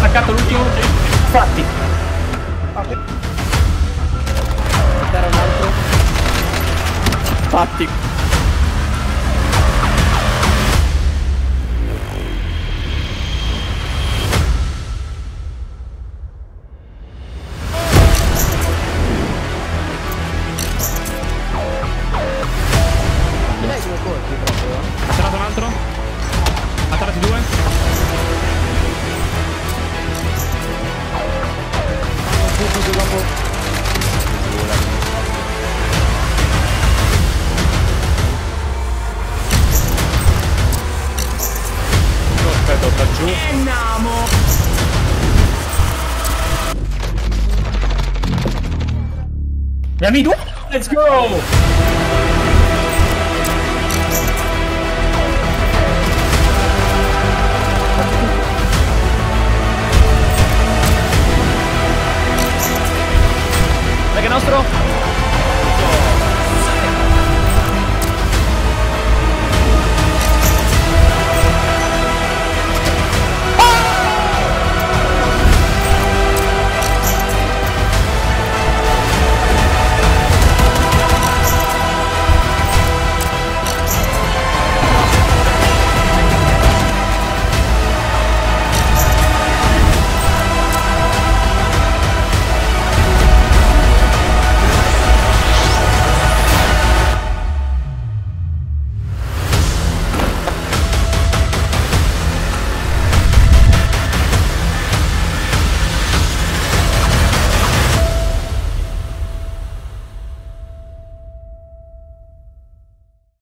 attaccato l'ultimo. Fatti Fatti Subito dopo. Aspetta, sta giù. Andiamo due. Let's go.